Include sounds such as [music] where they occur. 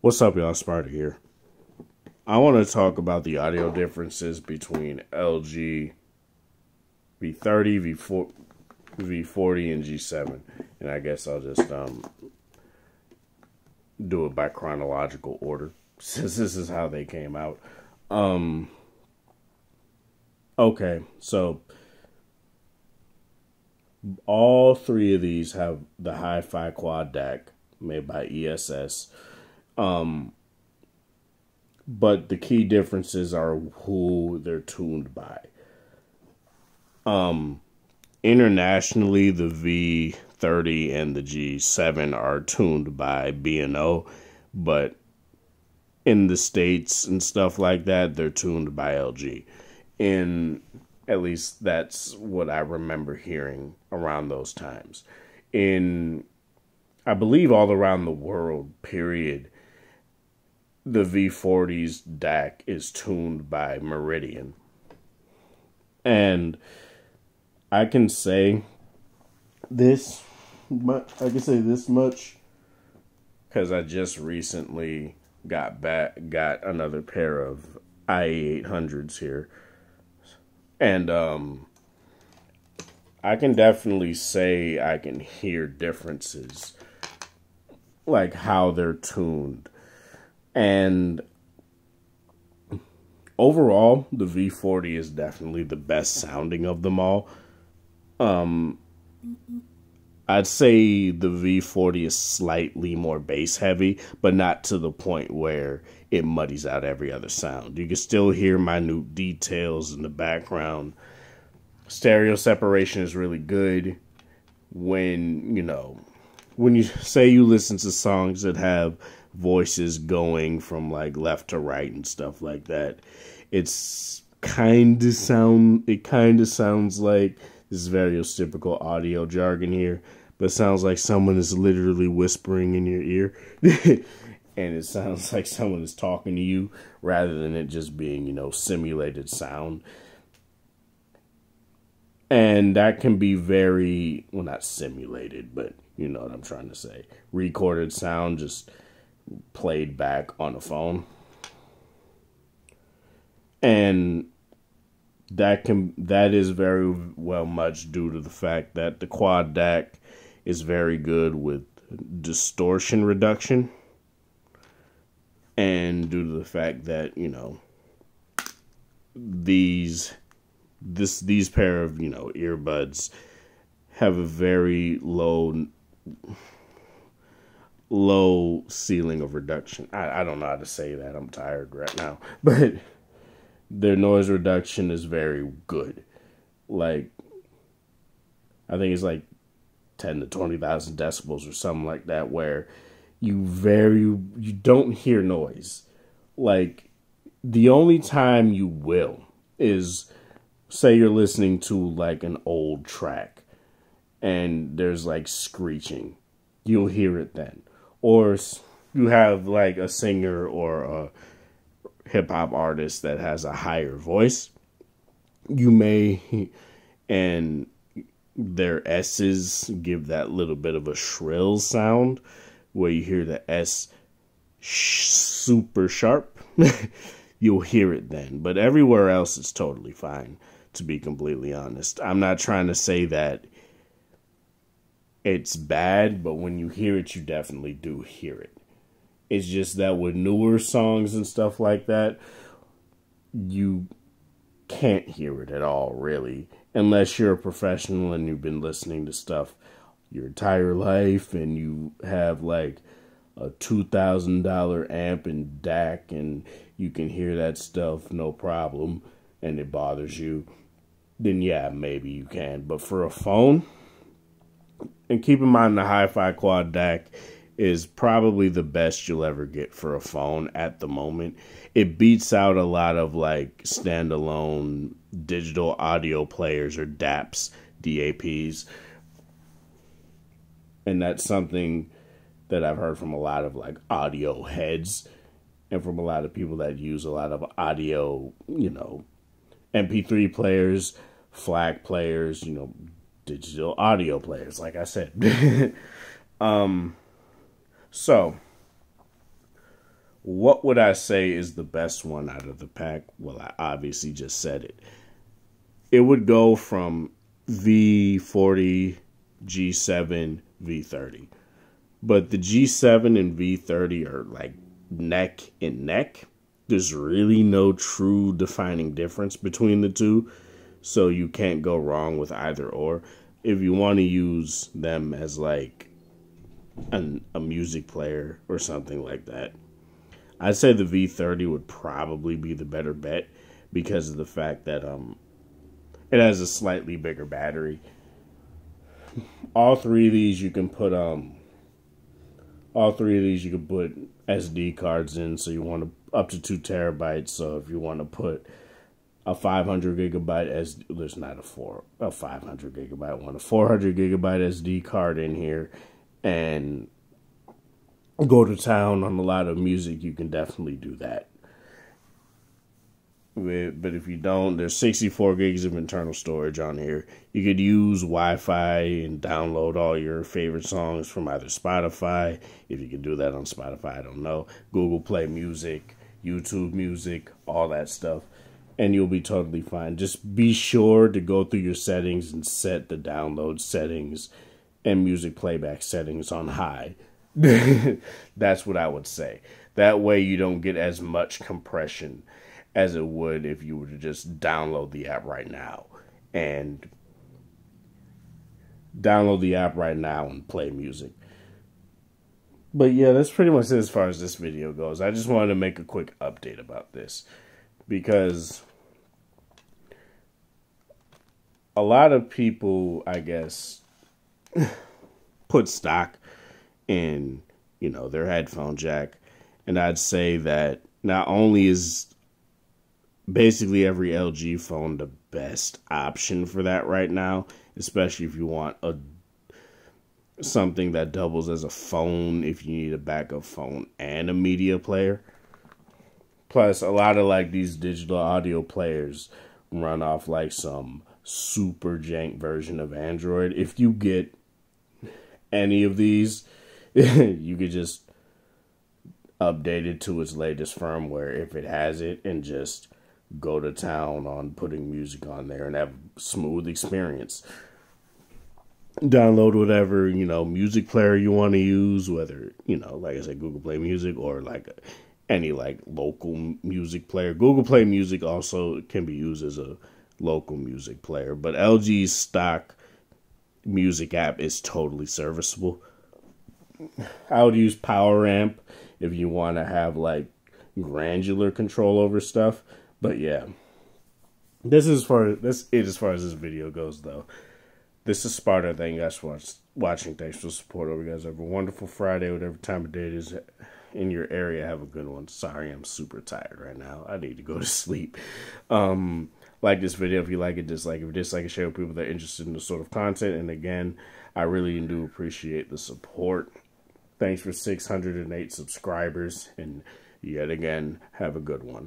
What's up, y'all? Sparda here. I want to talk about the audio differences between LG V30, V4, V40, and G7. And I guess I'll just um, do it by chronological order [laughs] since this is how they came out. Um, okay, so all three of these have the hi-fi quad DAC made by ESS. Um, but the key differences are who they're tuned by. Um, internationally, the V30 and the G7 are tuned by B&O, but in the states and stuff like that, they're tuned by LG. In at least that's what I remember hearing around those times. In I believe all around the world, period, the V40's DAC is tuned by Meridian. And I can say this, but I can say this much because I just recently got back, got another pair of IE800s here. And, um, I can definitely say I can hear differences, like how they're tuned and overall, the V40 is definitely the best sounding of them all. Um, I'd say the V40 is slightly more bass heavy, but not to the point where it muddies out every other sound. You can still hear minute details in the background. Stereo separation is really good when, you know, when you say you listen to songs that have voices going from like left to right and stuff like that. It's kind of sound it kind of sounds like this is very typical audio jargon here, but sounds like someone is literally whispering in your ear. [laughs] and it sounds like someone is talking to you rather than it just being, you know, simulated sound. And that can be very, well, not simulated, but you know what I'm trying to say. Recorded sound just played back on a phone. And that can that is very well much due to the fact that the quad DAC is very good with distortion reduction and due to the fact that you know these this these pair of you know earbuds have a very low low ceiling of reduction. I, I don't know how to say that. I'm tired right now. [laughs] But their noise reduction is very good. Like I think it's like 10 to 20,000 decibels or something like that where you very you don't hear noise. Like the only time you will is say you're listening to like an old track and there's like screeching. You'll hear it then or you have like a singer or a hip hop artist that has a higher voice, you may and their S's give that little bit of a shrill sound where you hear the S sh- super sharp. [laughs] You'll hear it then, but everywhere else it's totally fine. To be completely honest, I'm not trying to say that it's bad, but when you hear it, you definitely do hear it. It's just that with newer songs and stuff like that, you can't hear it at all, really, unless you're a professional and you've been listening to stuff your entire life and you have like a $2,000 amp and DAC and you can hear that stuff no problem and it bothers you, then yeah, maybe you can. But for a phone, and keep in mind the hi-fi quad DAC is probably the best you'll ever get for a phone at the moment. It beats out a lot of like standalone digital audio players or DAPs, DAPs. And that's something that I've heard from a lot of like audio heads and from a lot of people that use a lot of audio, you know, MP3 players, FLAC players, you know, digital audio players, like I said. [laughs] um, so, what would I say is the best one out of the pack? Well, I obviously just said it. It would go from V40, G7, V30. But the G7 and V30 are like neck and neck. There's really no true defining difference between the two. So you can't go wrong with either or. If you want to use them as like an, a music player or something like that, I'd say the V30 would probably be the better bet because of the fact that um it has a slightly bigger battery. All three of these you can put um all three of these you can put SD cards in so you want to up to 2 terabytes so if you want to put a 500 gigabyte SD there's not a 4 a 500 gigabyte one a 400 gigabyte SD card in here and go to town on a lot of music, you can definitely do that. But if you don't, there's 64 gigs of internal storage on here. You could use Wi Fi and download all your favorite songs from either Spotify, if you can do that on Spotify, I don't know, Google Play Music, YouTube Music, all that stuff. And you'll be totally fine. Just be sure to go through your settings and set the download settings and music playback settings on high [laughs] That's what I would say. That way you don't get as much compression as it would if you were to just download the app right now and download the app right now and play music. But yeah, that's pretty much it as far as this video goes. I just wanted to make a quick update about this because a lot of people, I guess, [laughs] put stock in you know their headphone jack. And i'd say that not only is basically every lg phone the best option for that right now especially if you want a something that doubles as a phone if you need a backup phone and a media player plus a lot of like these digital audio players run off like some super jank version of android. If you get any of these [laughs] you could just update it to its latest firmware if it has it and just go to town on putting music on there and have a smooth experience. Download whatever you know music player you want to use whether you know like i said google play music or like any like local music player google play music also can be used as a local music player but lg's stock music app is totally serviceable I would use Poweramp if you want to have like granular control over stuff. But yeah, this is for this it as far as this video goes though. This is Sparda. Thank you guys for watching. Thanks for the support. Hope you guys have a wonderful Friday, whatever time of day it is in your area. Have a good one. Sorry, I'm super tired right now. I need to go [laughs] to sleep. Um, like this video if you like it, dislike it. Dislike it, share with people that are interested in this sort of content. And again, I really do appreciate the support. Thanks for 608 subscribers. And yet again, have a good one.